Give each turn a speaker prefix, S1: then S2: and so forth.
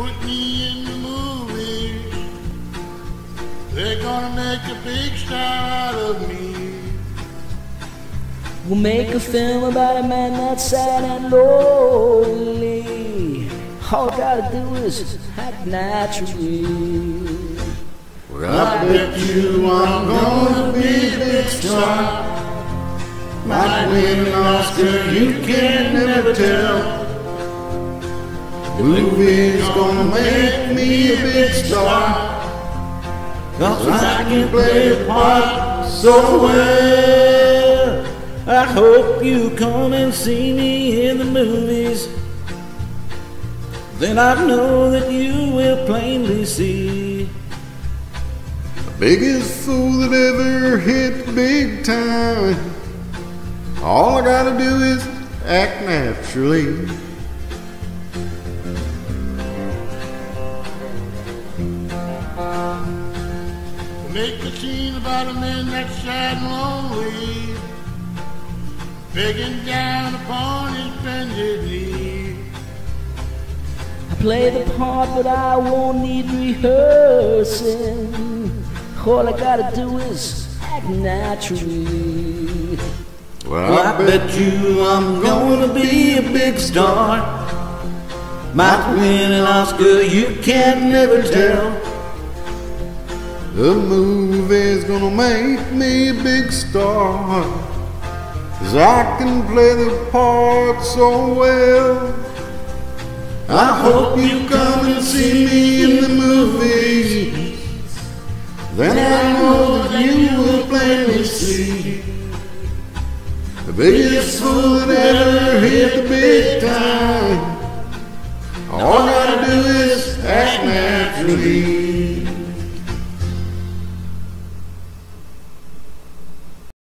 S1: put me in the movies. They're gonna make a big star out of me.
S2: We'll make a film about a man that's sad and lonely. All I gotta do is act naturally.
S1: Well, I bet you I'm gonna be a big star. Might win an Oscar, you can never tell. Movie's gonna make me a big star. Cause I can play a part so well.
S3: I hope you come and see me in the movies. Then I know that you will plainly see.
S1: The biggest fool that ever hit big time. All I gotta do is act naturally. Make a scene about a man that's sad and lonely, begging down upon his bended knee.
S2: I play the part, but I won't need rehearsing. All I gotta do is act naturally.
S1: Well,
S3: I bet you I'm gonna be a big star. Might win an Oscar, you can never tell.
S1: The movie's gonna make me a big star. Cause I can play the part so well. I hope you come and see me in the movies. Then I know that you will plainly see the biggest fool that ever hit the big time. All I gotta do is act naturally.